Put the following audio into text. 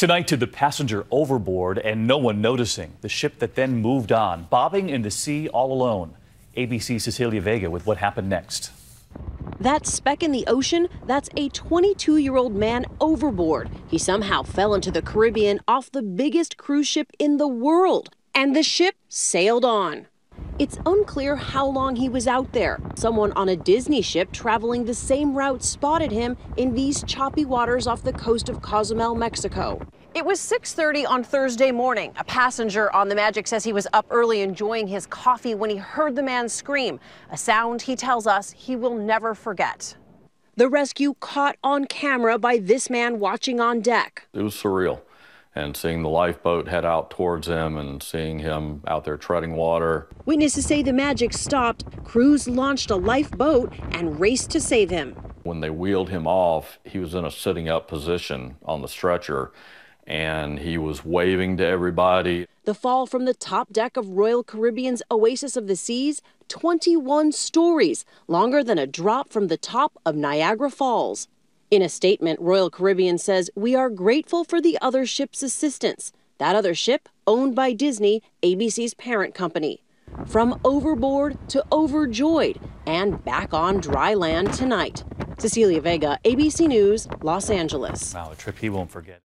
Tonight to the passenger overboard and no one noticing. The ship that then moved on, bobbing in the sea all alone. ABC Cecilia Vega with what happened next. That speck in the ocean, that's a 22 year old man overboard. He somehow fell into the Caribbean off the biggest cruise ship in the world, and the ship sailed on. It's unclear how long he was out there. Someone on a Disney ship traveling the same route spotted him in these choppy waters off the coast of Cozumel, Mexico. It was 6:30 on Thursday morning. A passenger on the Magic says he was up early enjoying his coffee when he heard the man scream, a sound he tells us he will never forget. The rescue caught on camera by this man watching on deck. It was surreal. And seeing the lifeboat head out towards him and seeing him out there treading water. Witnesses say the Magic stopped, crews launched a lifeboat, and raced to save him. When they wheeled him off, he was in a sitting up position on the stretcher and he was waving to everybody. The fall from the top deck of Royal Caribbean's Oasis of the Seas, 21 stories, longer than a drop from the top of Niagara Falls. In a statement, Royal Caribbean says, We are grateful for the other ship's assistance. That other ship, owned by Disney, ABC's parent company. From overboard to overjoyed and back on dry land tonight. Cecilia Vega, ABC News, Los Angeles. Wow, a trip he won't forget.